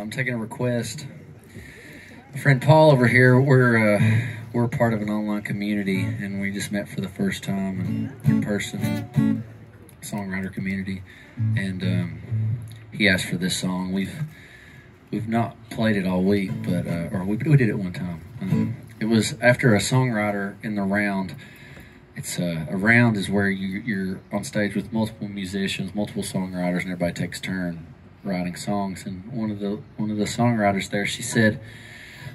I'm taking a request. My friend Paul over here, we're uh, we're part of an online community, and we just met for the first time in, in person, songwriter community, and um, he asked for this song. We've we've not played it all week, but uh, or we, we did it one time. Um, it was after a songwriter in the round. It's uh, a round is where you, you're on stage with multiple musicians, multiple songwriters, and everybody takes turn writing songs. And one of the one of the songwriters there, she said,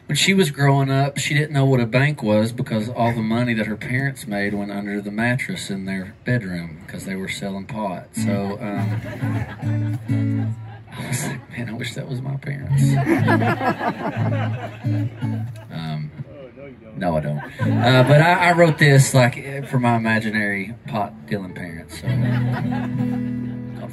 when she was growing up, she didn't know what a bank was because all the money that her parents made went under the mattress in their bedroom because they were selling pot. So. Um, I was like, man, I wish that was my parents. um, no, I don't. Uh, but I, I, wrote this like for my imaginary pot dealing parents. So, called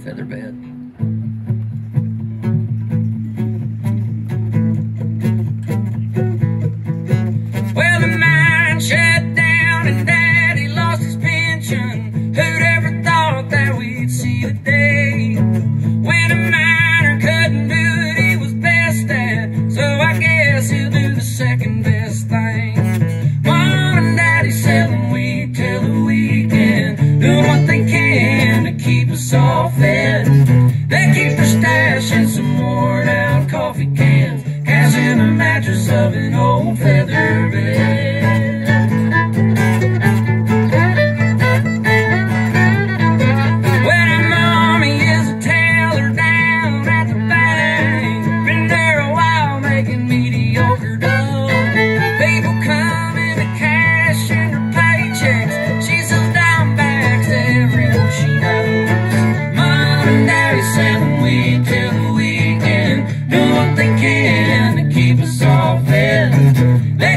Feather Bed.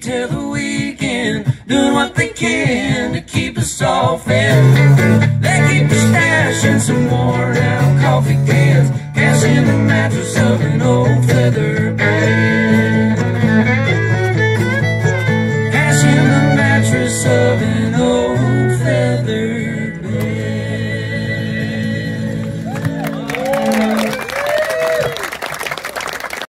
till the weekend, doing what they can to keep us all fed. They keep us stashing some worn out coffee cans, cash in the mattress of an